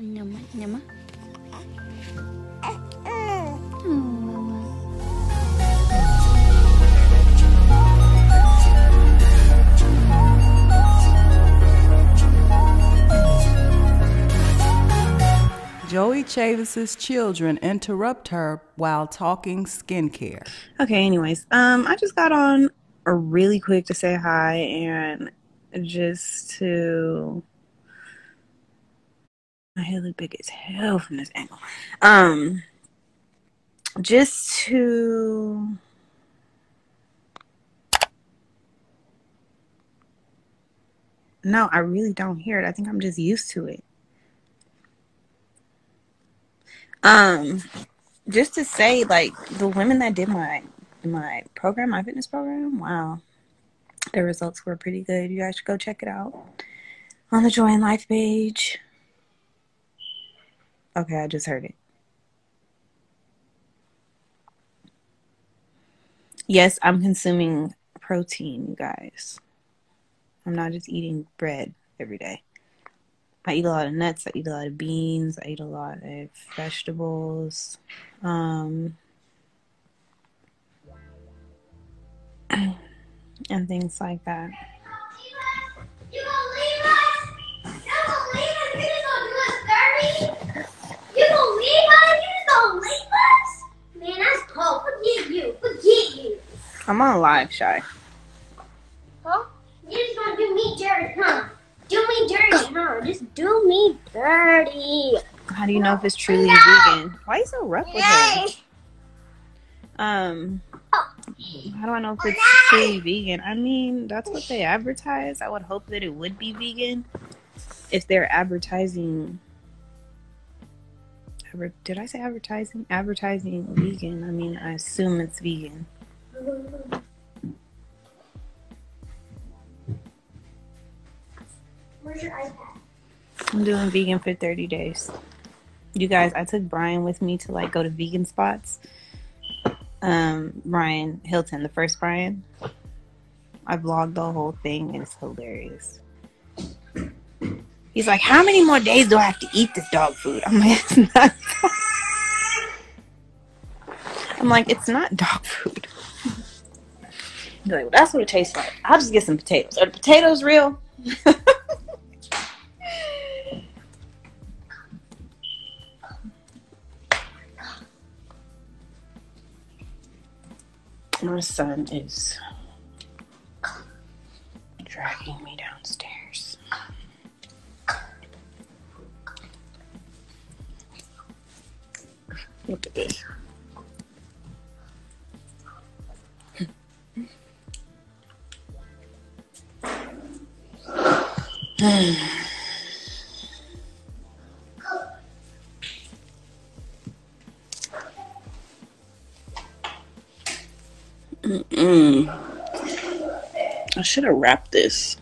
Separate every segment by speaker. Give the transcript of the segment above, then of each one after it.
Speaker 1: Nyama, nyama.
Speaker 2: Joie Chavis's children interrupt her while talking skincare.
Speaker 3: Okay, anyways, um, I just got on a really quick to say hi and just to my hair look big as hell from this angle. Um, just to no, I really don't hear it. I think I'm just used to it. Um, just to say, like the women that did my my program, my fitness program, wow, the results were pretty good. You guys should go check it out on the Joy in Life page. Okay, I just heard it. Yes, I'm consuming protein, you guys. I'm not just eating bread every day. I eat a lot of nuts. I eat a lot of beans. I eat a lot of vegetables. Um, and things like that.
Speaker 4: Forget you. Forget you.
Speaker 3: I'm on live, Shai.
Speaker 4: Huh? You just gonna do me dirty, huh? Do me dirty, huh? Just do me dirty.
Speaker 3: How do you know if it's truly vegan? Why are you so rough with her? Um,
Speaker 4: Oh.
Speaker 3: how do I know if it's truly vegan? I mean, that's what they advertise. I would hope that it would be vegan if they're advertising. Adver- Did I say advertising? Advertising vegan. I mean, I assume it's vegan.
Speaker 4: Where's your iPad?
Speaker 3: I'm doing vegan for 30 days. You guys, I took Brian with me to like go to vegan spots. Um, Brian Hilton, the first Brian. I vlogged the whole thing and it's hilarious. He's like, How many more days do I have to eat this dog food? I'm like, It's not I'm like, it's not dog food. He's like, well, that's what it tastes like. I'll just get some potatoes. Are the potatoes real? My son is dragging me downstairs. Look at this. I should have wrapped this.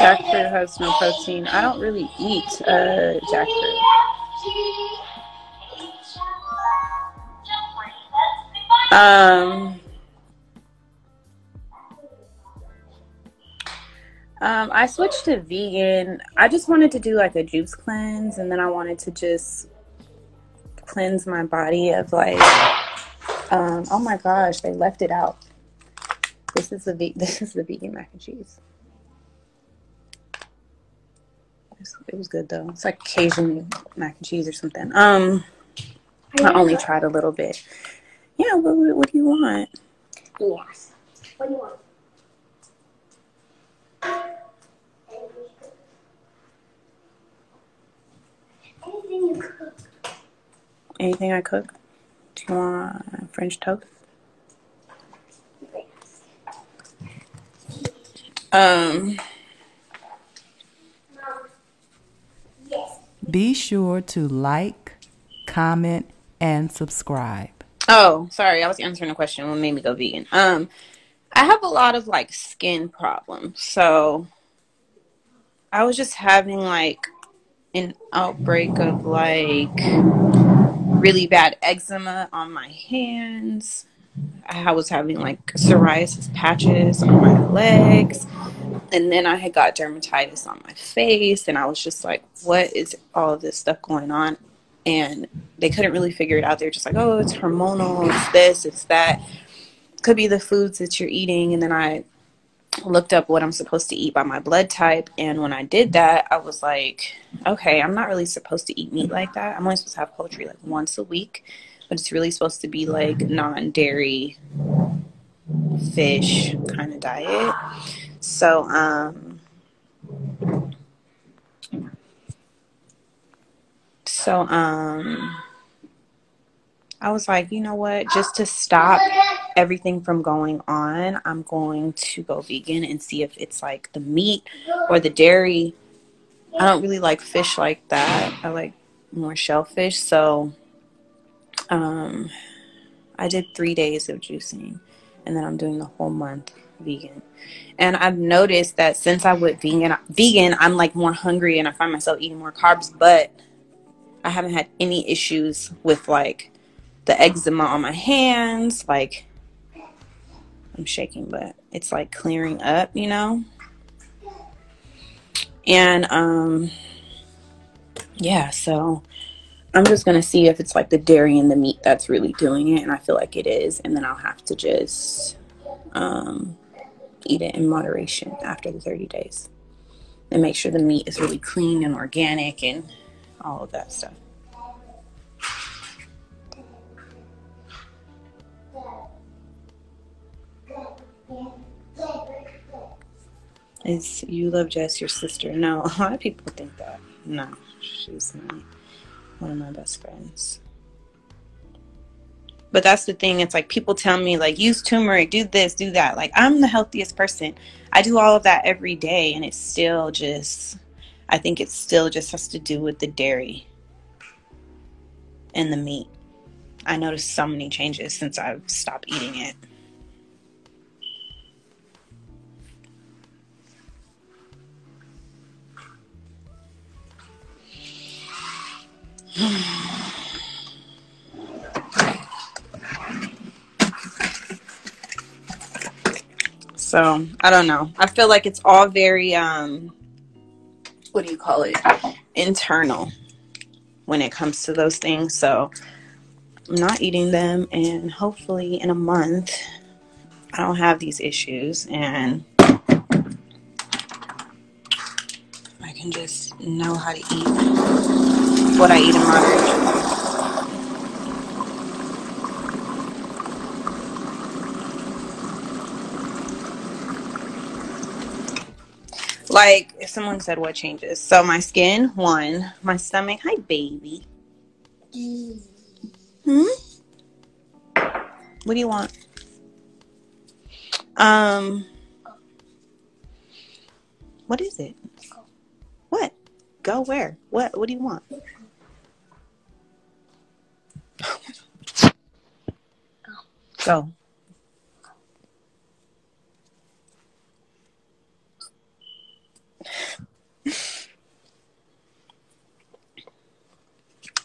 Speaker 3: Jackfruit has no protein. I don't really eat uh, jackfruit. Um, um, I switched to vegan. I just wanted to do like a juice cleanse, and then I wanted to just cleanse my body of like, um, oh my gosh, they left it out. This is the this is the vegan mac and cheese. It's- It was good though. It's like Cajun mac and cheese or something. Um, I only tried a little bit. Yeah, what, what what do you want?
Speaker 4: Yes. What do you want? Anything you cook.
Speaker 3: Anything I cook? Do you want French toast? Um,
Speaker 4: Mom. Yes.
Speaker 2: Be sure to like, comment, and subscribe.
Speaker 3: Oh, sorry, I was answering a question. What made me go vegan? Um, I have a lot of like skin problems, so I was just having like an outbreak of like really bad eczema on my hands. I was having like psoriasis patches on my legs. And then I had got dermatitis on my face. And I was just like, what is all this stuff going on? And they couldn't really figure it out. They're just like, oh, it's hormonal, it's this, it's that. Could be the foods that you're eating. And then I looked up what I'm supposed to eat by my blood type. And when I did that, I was like, okay, I'm not really supposed to eat meat like that. I'm only supposed to have poultry like once a week, but it's really supposed to be like non dairy fish kind of diet. So, um, so, um, I was like, you know what? Just to stop everything from going on, I'm going to go vegan and see if it's like the meat or the dairy. I don't really like fish like that. I like more shellfish. So, um, I did three days of juicing and then I'm doing the whole month vegan. And I've noticed that since I went vegan, vegan, I'm like more hungry and I find myself eating more carbs, but I haven't had any issues with like the eczema on my hands. Like, I'm shaking, but it's like clearing up, you know? And, um, yeah, so I'm just to see if it's like the dairy and the meat that's really doing it. And I feel like it is. And then I'll have to just, um, eat it in moderation after the 30 days and make sure the meat is really clean and organic and all of that stuff. Is you love Jess your sister? No, a lot of people think that. No, she's my one of my best friends. But that's the thing. It's like people tell me like use turmeric, do this, do that. Like I'm the healthiest person. I do all of that every day, and it's still just. I think it still just has to do with the dairy and the meat. I noticed so many changes since I've stopped eating it. So I don't know. I feel like it's all very um what do you call it? Internal when it comes to those things. So I'm not eating them and hopefully in a month I don't have these issues and I can just know how to eat what I eat in moderation. Like if someone said what changes. So my skin, one, my stomach, hi baby. Hmm? What do you want? Um What is it? What? Go where? What what do you want? Go.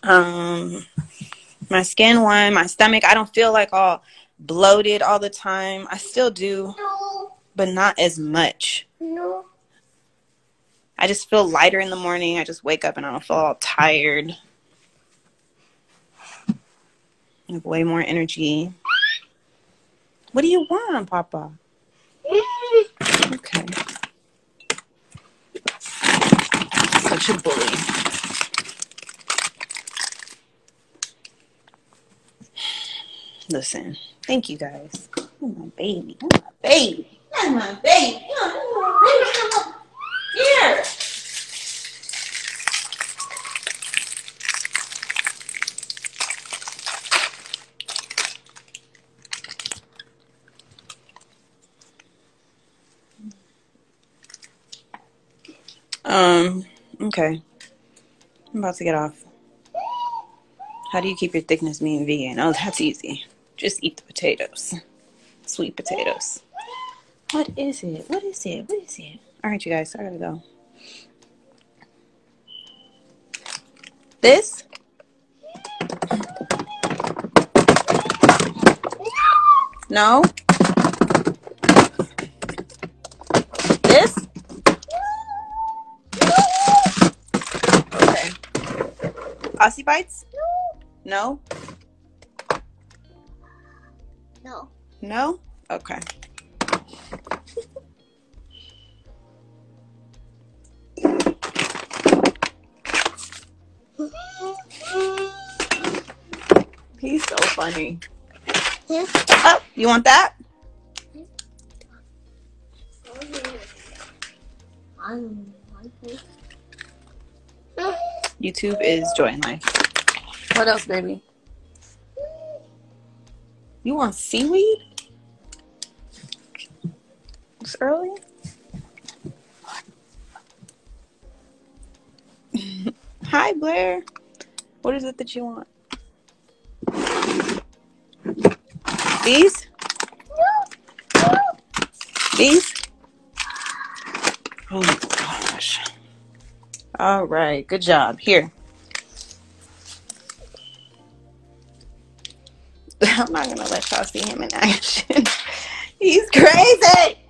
Speaker 3: Um, my skin one, my stomach. I don't feel like all bloated all the time. I still do,
Speaker 4: No,
Speaker 3: but not as much.
Speaker 4: no.
Speaker 3: I just feel lighter in the morning. I just wake up and I don't feel all tired. I have way more energy. What do you want, Papa? Okay. Such a bully. Listen, thank you guys. Oh, my baby. Oh, my baby. Oh, my baby. Oh, my baby. Here. Um, okay. I'm about to get off. How do you keep your thickness being vegan? Oh, that's easy. Just eat the potatoes. Sweet potatoes. What is it? What is it? What is it? All right, you guys, I gotta go. This? No? This? Okay. Aussie bites? No?
Speaker 4: No.
Speaker 3: No? Okay. He's so funny. Oh, you want that? YouTube is joy in life.
Speaker 1: What else, baby?
Speaker 3: You want seaweed? Early. Hi, Blair. What is it that you want? These? These? Oh my gosh. All right, good job. Here. I'm not gonna let y'all see him in action. He's crazy.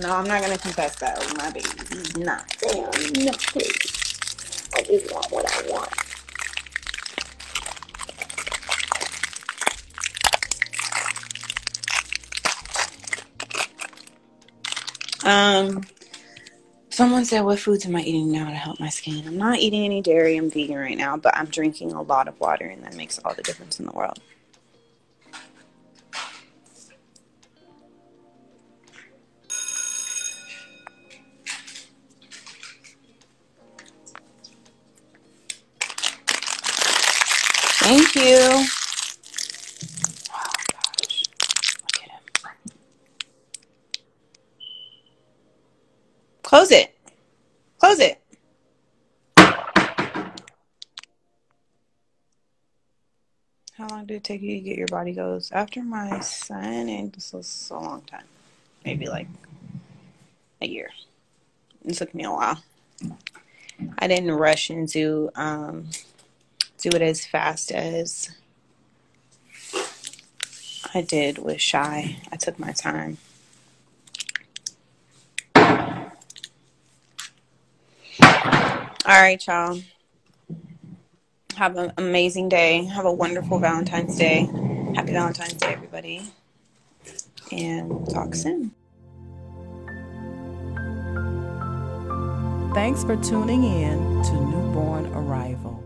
Speaker 3: No, I'm not gonna confess that with my baby. He's not. Damn, no, please. I just want what I want. Um, someone said, "What foods am I eating now to help my skin?" I'm not eating any dairy. I'm vegan right now, but I'm drinking a lot of water, and that makes all the difference in the world. Thank you. Close it. Close it. How long did it take you to get your body goes? After my son, and this was a long time. Maybe like a year. It took me a while. I didn't rush into um, do it as fast as I did with Shai. I took my time. All right, y'all. Have an amazing day. Have a wonderful Valentine's Day. Happy Valentine's Day, everybody. And talk soon.
Speaker 2: Thanks for tuning in to Newborn Arrival.